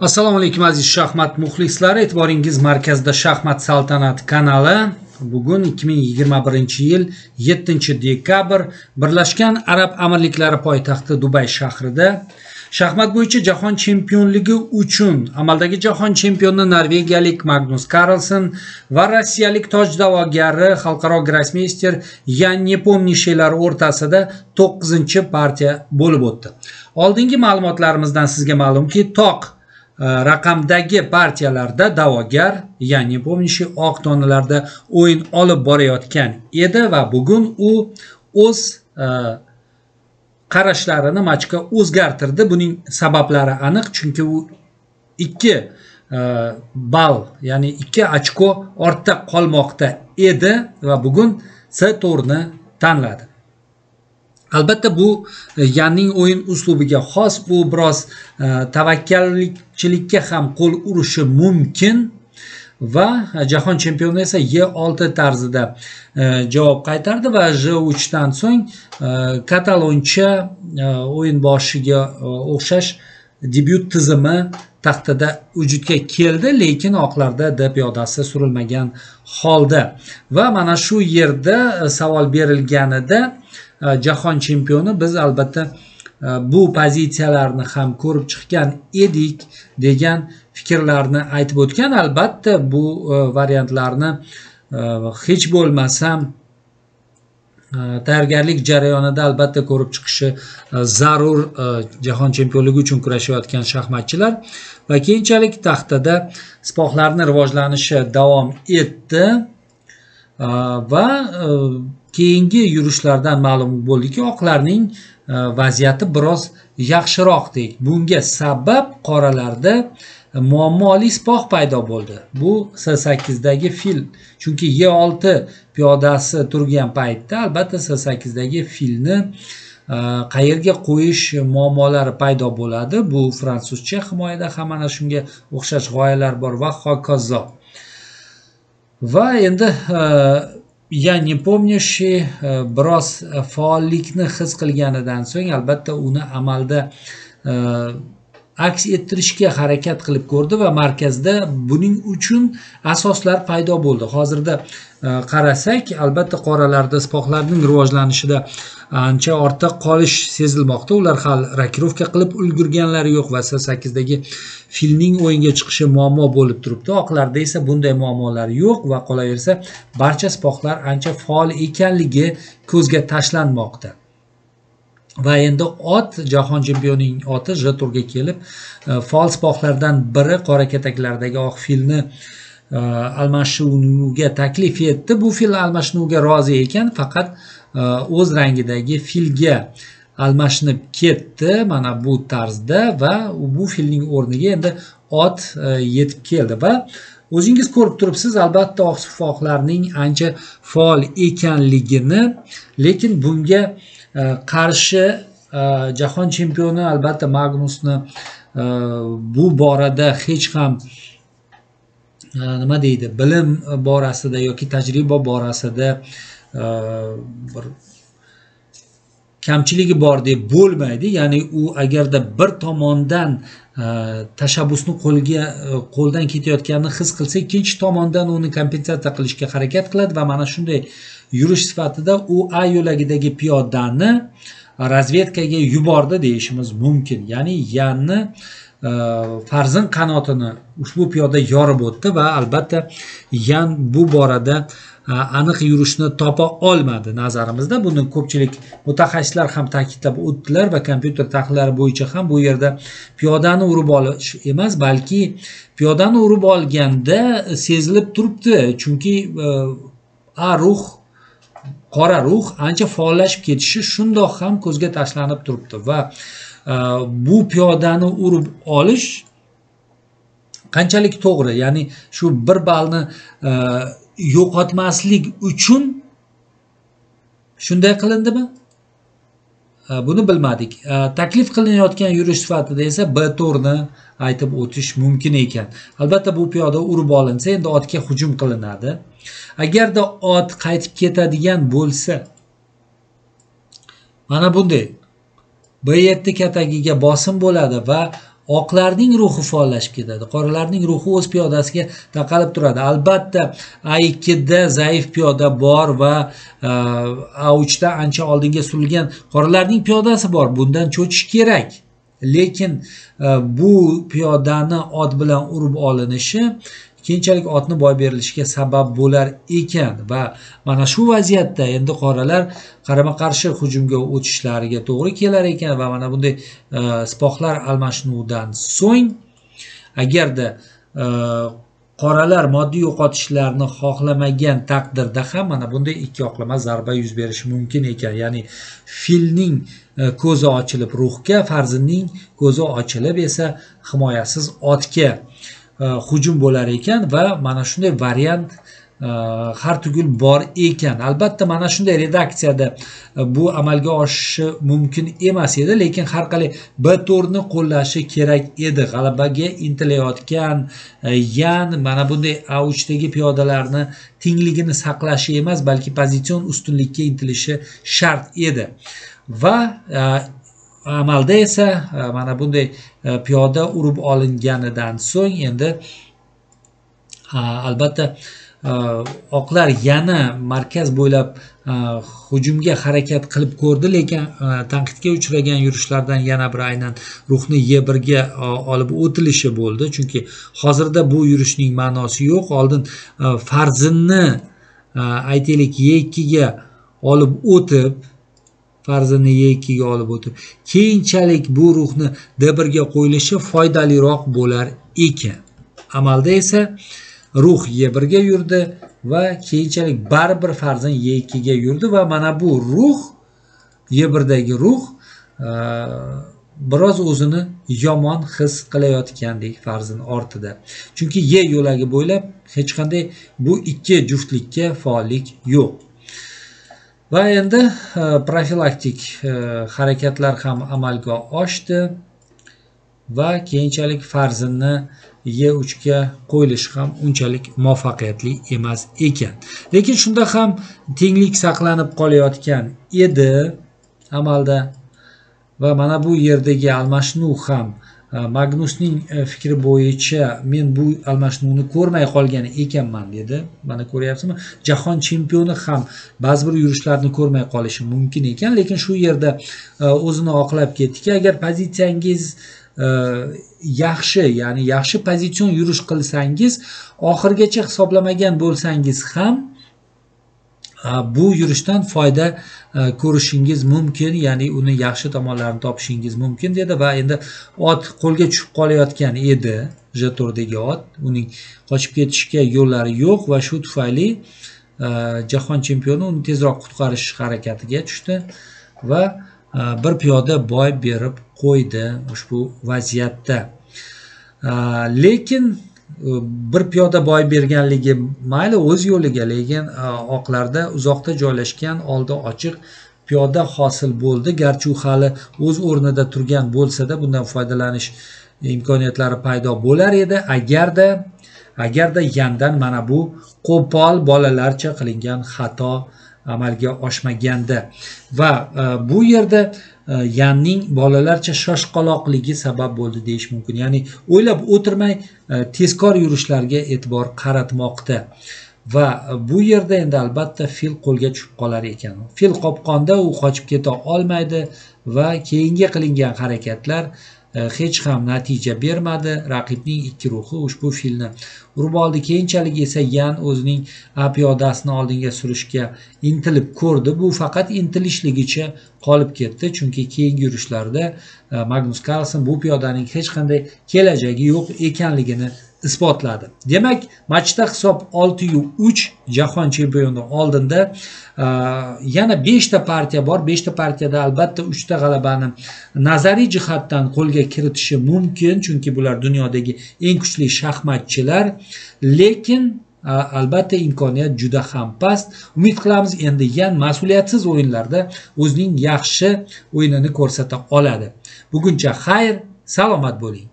assalomu alaykum aziz shaxmat muxlislari. E'tiboringiz markazida shaxmat saltanat kanali. Bugun 2021 yil 7 dekabr. Birlashgan arab amirliklari poytaxti dubay shahrida. Shaxmat bo'yicha jahon chempionligi uchun amaldagi jahon chempioni norvegiyalik magnus karlsen va rossiyalik toj da'vogari xalqaro grossmeyster yan nepomnishelar o'rtasida to'qqizinchi partiya bo'lib o'tdi. Oldingi ma'lumotlarimizdan sizga ma'lumki toq Э, raqamdagi partiyalarda da'vogar ya'ni помниши oq donalarda o'yin olib borayotgan edi va bugun u o'z e, qarashlarini matchga o'zgartirdi. Buning sabablari aniq chunki u ikki e, ball ya'ni ikki ochko ortda qolmoqda edi va bugun s to'rni tanladi. Albatta bu e, yanning o'yin uslubiga xos bu biroz e, tavakkalchilikka ham qo'l urishi mumkin va e, jahon chempioni esa e olti tarzida javob qaytardi va j uchdan so'ng kataloncha o'yin boshiga o'xshash debyut tizimi taxtada vujudga keldi lekin oqlarda d piyodasi surilmagan holda. Va mana shu yerda savol berilganida Э, jahon chempioni. Biz albatta e, bu pozitsiyalarni ham ko'rib chiqqan edik degan fikrlarni aytib o'tgan. Albatta bu e, variantlarni e, hech bo'lmasam tayyorgarlik jarayonida albatta ko'rib chiqishi zarur jahon chempionligi uchun kurashayotgan shaxmatchilar. Va keyinchalik taxtada sipohlarni rivojlanishi davom etdi. Va keyingi yurishlardan ma'lum bo'ldiki oqlarning e, vaziyati biroz yaxshiroqdek bunga sabab qoralarda e, muammoli sipoh paydo bo'ldi. Bu s sakkizdagi fil. Chunki e olti piyodasi turgan paytda albatta s sakkizdagi filni e, qayerga qo'yish muammolari paydo bo'ladi? Bu fransuzcha himoyada ham mana shunga o'xshash g'oyalar bor. Va hokazo va endi ya не помнящий э, biroz э, faollikni his qilganidan so'ng albatta uni amalda э, aks ettirishga harakat qilib ko'rdi va markazda buning uchun asoslar paydo bo'ldi. Hozirda e, qarasak albatta qoralarda sipohlarning rivojlanishida ancha ortda qolish sezilmoqda. Ular hali rokirovka qilib ulgurganlari yo'q va s sakkizdagi filning o'yinga chiqishi muammo bo'lib turibdi. Oqlarda esa bunday muammolar yo'q va qolaversa barcha sipohlar ancha faol ekanligi ko'zga tashlanmoqda. Va endi ot jahon chempionining oti j turga kelib e, faol biri qora kataklardagi oq filni e, almashinuvga taklif etdi. Bu fil almashinuvga rozi ekan faqat e, o'z rangidagi filga almashinib ketdi mana bu tarzda va bu filning o'rniga endi ot e, yetib keldi. Va o'zingiz ko'rib turibsiz albatta oq ancha faol ekanligini lekin bunga Э, qarshi э, jahon chempioni albatta magnusni э, bu borada hech ham e, nima deydi bilim borasida yoki tajriba borasida e, bir kamchiligi bor deb bo'lmaydi. Ya'ni u agarda bir tomondan e, tashabbusni qo'lga qo'ldan ketayotganini his qilsa ikkinchi tomondan uni kompensatsiya qilishga harakat qiladi va mana shunday yurish sifatida u a yo'lagidagi piyodani razvedkaga yubordi deyishimiz mumkin. Ya'ni yanni farzin farzand qanotini ushbu piyoda yorib o'tdi va albatta yan bu borada e, aniq yurishni topa olmadi nazarimizda. Buni ko'pchilik mutaxassislar ham ta'kidlab o'tdilar va kompyuter tahlillari bo'yicha ham bu yerda piyodani urib olish emas balki piyodani urib olganda sezilib turibdi. Chunki e, a ruh qora ruh ancha faollashib ketishi shundoq ham ko'zga tashlanib turibdi va e, bu piyodani urib olish qanchalik to'g'ri? Ya'ni shu bir ballni e, yo'qotmaslik uchun shunday qilindimi? Э, buni bilmadik. Э, taklif qilinayotgan yurish sifatida esa b to'rni aytib o'tish mumkin ekan. Albatta bu piyoda urib olinsa endi otga hujum qilinadi. Agarda ot qaytib ketadigan bo'lsa mana bunday b yetti katagiga bosim bo'ladi va oqlarning ruhi faollashib ketadi qoralarning ruhi o'z piyodasiga taqalib turadi. Albatta a ikkida zaif piyoda bor va e, a uchda ancha oldinga surilgan qoralarning piyodasi bor. Bundan cho'chish kerak. Lekin e, bu piyodani ot bilan urib olinishi keyinchalik otni boy berilishiga sabab bo'lar ekan va mana shu vaziyatda endi qoralar qarama qarshi hujumga o'tishlariga to'g'ri kelar ekan va mana bunday e, sipohlar almashinuvidan so'ng agarda e, qoralar moddiy yo'qotishlarni xohlamagan taqdirda ham mana bunday ikki oqlama zarba yuz berishi mumkin ekan. Ya'ni filning e, ko'zi ochilib ruhga farzinning ko'zi ochilib esa himoyasiz otga E, hujum bo'lar ekan va mana shunday variant e, har tugul bor ekan. Albatta mana shunday redaksiyada e, bu amalga oshishi mumkin emas edi lekin har qalay b to'rni qo'llashi kerak edi. G'alabaga intilayotgan yan mana bunday a uchdagi piyodalarni tengligini saqlashi emas balki pozitsion ustunlikka intilishi shart edi. Va amalda esa e, mana bunday e, piyoda urib olinganidan so'ng endi albatta e, oqlar yana markaz bo'ylab hujumga harakat qilib ko'rdi lekin tanqidga uchragan yurishlardan yana bir aynan ruhni e olib o'tilishi bo'ldi. Chunki hozirda bu yurishning ma'nosi yo'q. Oldin farzinni aytaylik e ikkiga olib o'tib farzini e olib o'tib keyinchalik bu ruhni d qo'yilishi foydaliroq bo'lar ekan. Amalda esa ruh e yurdi va keyinchalik baribir farzand e yurdi va mana bu ruh e ruh biroz o'zini yomon his qilayotgandek farzin ortida. Chunki ye yo'lagi bo'ylab hech qanday bu ikki juftlikka faollik yo'q. Va endi e, profilaktik e, harakatlar ham amalga oshdi va keyinchalik farzinni e uchga qo'yilishi ham unchalik muvaffaqiyatli emas ekan. Lekin shunda ham tenglik saqlanib qolayotgan edi amalda va mana bu yerdagi almashinuv ham Э, magnusning э, fikri bo'yicha men bu almashinuvni ko'rmay qolgan ekanman dedi. Mana ko'ryapsizmi? Jahon chempioni ham ba'zi bir yurishlarni ko'rmay qolishi mumkin ekan lekin shu yerda e, o'zini oqlab ketdiki agar pozitsiyangiz e, yaxshi ya'ni yaxshi pozitsion yurish qilsangiz oxirigacha hisoblamagan bo'lsangiz ham bu yurishdan foyda e, ko'rishingiz mumkin ya'ni uni yaxshi tomonlarini topishingiz mumkin dedi va endi ot qo'lga tushib qolayotgan edi j ot. Uning qochib ketishga yo'llari yo'q va shu tufayli e, jahon chempioni uni tezroq qutqarish harakatiga tushdi va e, bir piyoda boy berib qo'ydi ushbu vaziyatda. Lekin Э, bir piyoda boy berganligi mayli o'z yo'liga lekin e, oqlarda uzoqda joylashgan oldi ochiq piyoda hosil bo'ldi. Garchi u hali o'z o'rnida turgan bo'lsada bundan foydalanish imkoniyatlari paydo bo'lar edi. Agarda agarda yandan mana bu qo'pol bolalarcha qilingan xato amalga oshmaganda va e, bu yerda e, yanning bolalarcha shoshqaloqligi sabab bo'ldi deyish mumkin. Ya'ni o'ylab o'tirmay e, tezkor yurishlarga e'tibor qaratmoqda. Va bu yerda endi albatta fil qo'lga tushib qolar ekan. Fil qopqonda u qochib keta olmaydi va keyingi qilingan harakatlar E, hech ham natija bermadi. Raqibning ikki ruhi ushbu filni urib oldi keyinchalik esa yan o'zining piyodasini oldinga surishga intilib ko'rdi. Bu faqat intilishligicha qolib ketdi chunki keyingi yurishlarda e, magnus karlson bu piyodaning hech qanday kelajagi yo'q ekanligini isbotladi. Demak matchda hisob oltiyu uch jahon chempioni oldinda e, yana beshta partiya bor. Beshta partiyada albatta uchta g'alabani nazariy jihatdan qo'lga kiritishi mumkin chunki bular dunyodagi eng kuchli shaxmatchilar. Lekin e, albatta imkoniyat juda ham past. Umid qilamiz endi yan mas'uliyatsiz o'yinlarda o'zining yaxshi o'yinini ko'rsata oladi. Buguncha xayr salomat bo'ling.